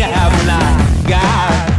have not got